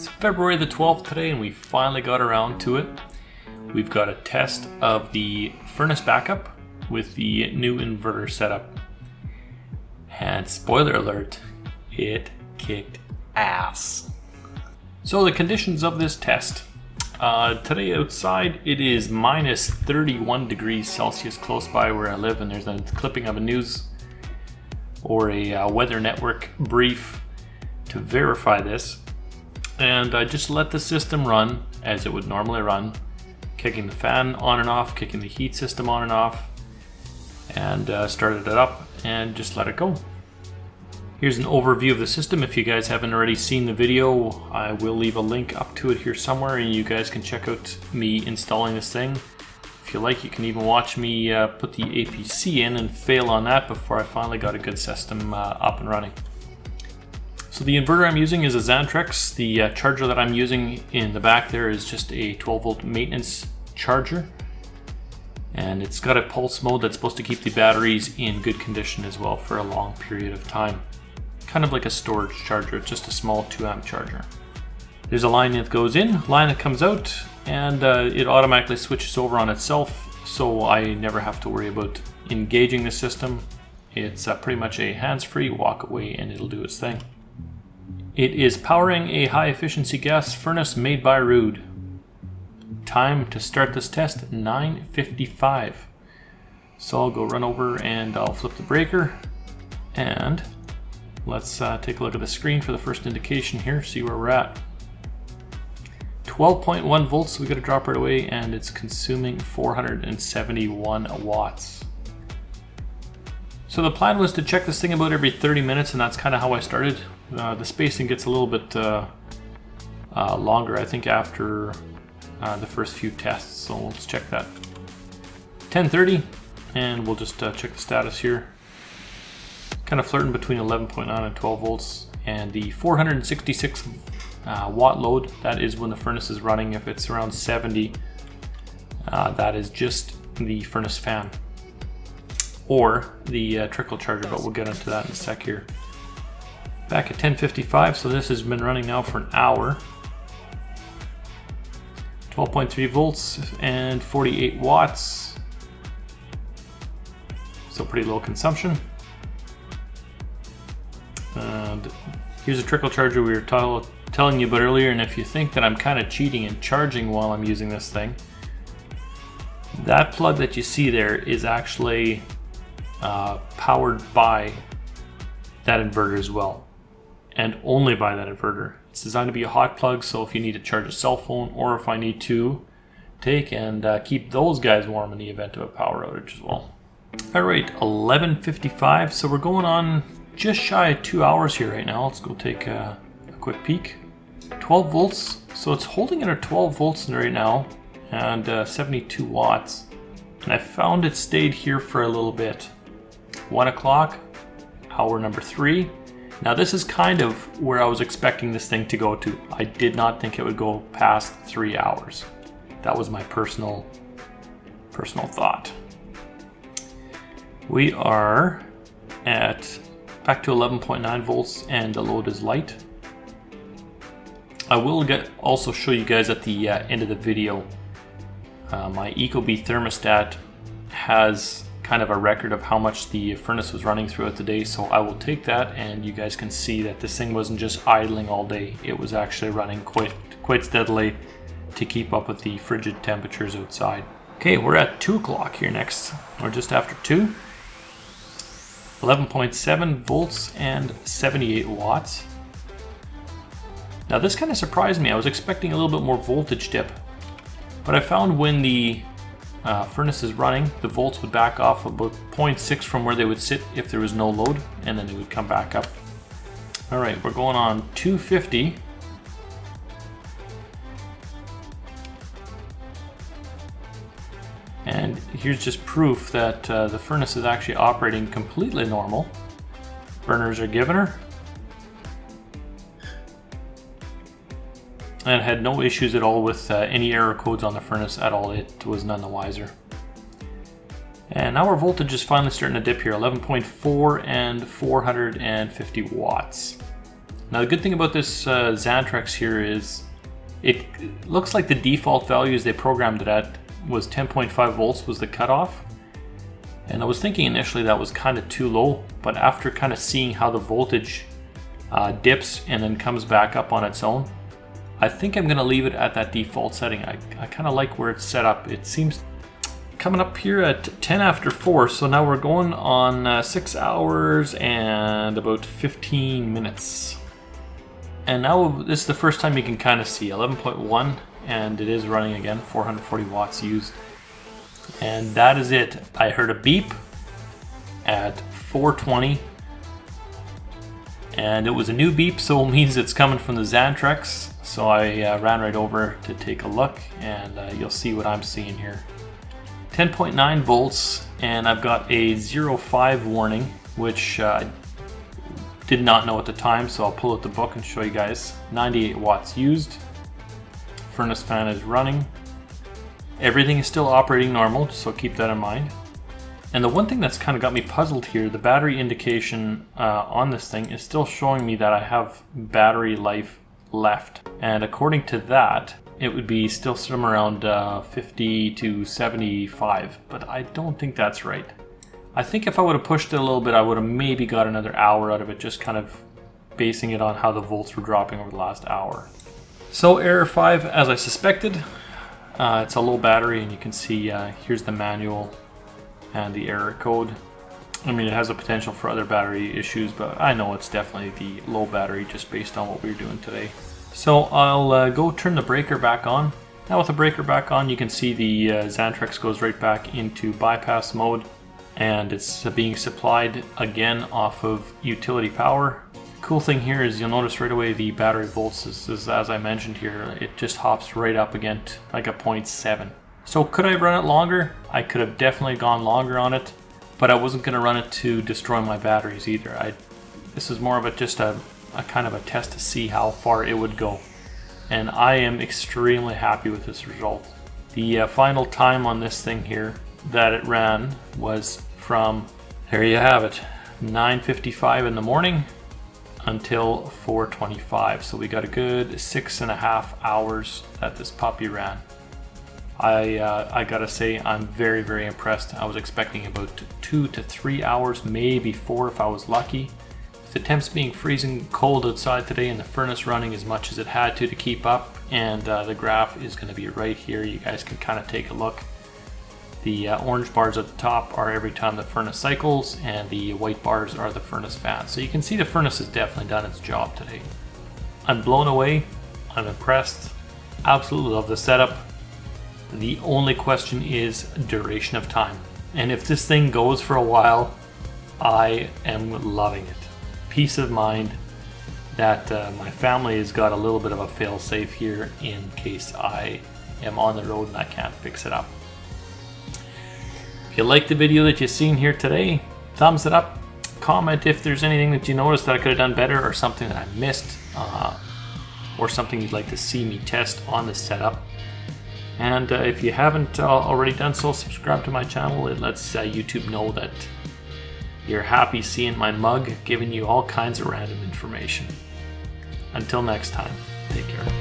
It's February the 12th today, and we finally got around to it. We've got a test of the furnace backup with the new inverter setup. And spoiler alert, it kicked ass. So, the conditions of this test. Uh, today outside it is minus 31 degrees Celsius close by where I live, and there's a clipping of a news or a uh, weather network brief to verify this. And I just let the system run as it would normally run, kicking the fan on and off, kicking the heat system on and off, and uh, started it up and just let it go. Here's an overview of the system. If you guys haven't already seen the video, I will leave a link up to it here somewhere and you guys can check out me installing this thing. If you like, you can even watch me uh, put the APC in and fail on that before I finally got a good system uh, up and running. So the inverter I'm using is a Xantrex. The uh, charger that I'm using in the back there is just a 12 volt maintenance charger. And it's got a pulse mode that's supposed to keep the batteries in good condition as well for a long period of time. Kind of like a storage charger, just a small 2 amp charger. There's a line that goes in, line that comes out, and uh, it automatically switches over on itself so I never have to worry about engaging the system. It's uh, pretty much a hands-free walk away and it'll do its thing. It is powering a high efficiency gas furnace made by Ruud. Time to start this test, 9.55. So I'll go run over and I'll flip the breaker and let's uh, take a look at the screen for the first indication here, see where we're at. 12.1 volts, we got a drop right away and it's consuming 471 watts. So the plan was to check this thing about every 30 minutes and that's kind of how I started. Uh, the spacing gets a little bit uh, uh, longer, I think, after uh, the first few tests. So let's check that. 1030, and we'll just uh, check the status here. Kind of flirting between 11.9 and 12 volts, and the 466 uh, watt load, that is when the furnace is running. If it's around 70, that is just the furnace fan or the uh, trickle charger, but we'll get into that in a sec here. Back at 1055, so this has been running now for an hour. 12.3 volts and 48 watts. So pretty low consumption. And here's a trickle charger we were telling you about earlier, and if you think that I'm kind of cheating and charging while I'm using this thing, that plug that you see there is actually uh, powered by that inverter as well and only by that inverter. It's designed to be a hot plug, so if you need to charge a cell phone or if I need to take and uh, keep those guys warm in the event of a power outage as well. All right, 11.55, so we're going on just shy of two hours here right now. Let's go take a, a quick peek. 12 volts, so it's holding at 12 volts right now and uh, 72 watts. And I found it stayed here for a little bit. One o'clock, hour number three, now this is kind of where I was expecting this thing to go to. I did not think it would go past three hours. That was my personal, personal thought. We are at back to 11.9 volts and the load is light. I will get also show you guys at the uh, end of the video uh, my Ecobee thermostat has kind of a record of how much the furnace was running throughout the day. So I will take that and you guys can see that this thing wasn't just idling all day. It was actually running quite, quite steadily to keep up with the frigid temperatures outside. Okay, we're at 2 o'clock here next. We're just after 2. 11.7 volts and 78 watts. Now this kind of surprised me. I was expecting a little bit more voltage dip. But I found when the uh, furnace is running, the volts would back off about 0.6 from where they would sit if there was no load, and then they would come back up. All right, we're going on 250. And here's just proof that uh, the furnace is actually operating completely normal. Burners are giving her. And had no issues at all with uh, any error codes on the furnace at all. It was none the wiser. And now our voltage is finally starting to dip here, 11.4 and 450 watts. Now the good thing about this uh, Xantrex here is it looks like the default values they programmed it at was 10.5 volts was the cutoff. And I was thinking initially that was kind of too low, but after kind of seeing how the voltage uh, dips and then comes back up on its own, I think I'm gonna leave it at that default setting. I, I kind of like where it's set up. It seems coming up here at 10 after 4, so now we're going on uh, 6 hours and about 15 minutes. And now this is the first time you can kind of see 11.1 and it is running again, 440 watts used. And that is it. I heard a beep at 420 and it was a new beep so it means it's coming from the Xantrex so I uh, ran right over to take a look and uh, you'll see what I'm seeing here. 10.9 volts and I've got a 05 warning which uh, did not know at the time so I'll pull out the book and show you guys. 98 watts used. Furnace fan is running. Everything is still operating normal so keep that in mind. And the one thing that's kind of got me puzzled here, the battery indication uh, on this thing is still showing me that I have battery life left. And according to that, it would be still somewhere around uh, 50 to 75, but I don't think that's right. I think if I would have pushed it a little bit, I would have maybe got another hour out of it, just kind of basing it on how the volts were dropping over the last hour. So error 5, as I suspected, uh, it's a low battery and you can see uh, here's the manual and the error code. I mean, it has a potential for other battery issues, but I know it's definitely the low battery just based on what we are doing today. So I'll uh, go turn the breaker back on. Now with the breaker back on, you can see the uh, Xantrex goes right back into bypass mode and it's being supplied again off of utility power. Cool thing here is you'll notice right away the battery volts is, is as I mentioned here, it just hops right up again like a 0.7. So could I run it longer? I could have definitely gone longer on it, but I wasn't going to run it to destroy my batteries either. I, this is more of a just a, a kind of a test to see how far it would go. And I am extremely happy with this result. The uh, final time on this thing here that it ran was from, there you have it, 9.55 in the morning until 4.25. So we got a good six and a half hours that this puppy ran. I, uh, I gotta say, I'm very, very impressed. I was expecting about two to three hours, maybe four if I was lucky. With the temps being freezing cold outside today and the furnace running as much as it had to to keep up, and uh, the graph is gonna be right here. You guys can kind of take a look. The uh, orange bars at the top are every time the furnace cycles, and the white bars are the furnace fans. So you can see the furnace has definitely done its job today. I'm blown away. I'm impressed. Absolutely love the setup. The only question is duration of time. And if this thing goes for a while, I am loving it. Peace of mind that uh, my family has got a little bit of a fail safe here in case I am on the road and I can't fix it up. If you like the video that you've seen here today, thumbs it up. Comment if there's anything that you noticed that I could have done better or something that I missed uh, or something you'd like to see me test on the setup. And uh, if you haven't uh, already done so, subscribe to my channel. It lets uh, YouTube know that you're happy seeing my mug, giving you all kinds of random information. Until next time, take care.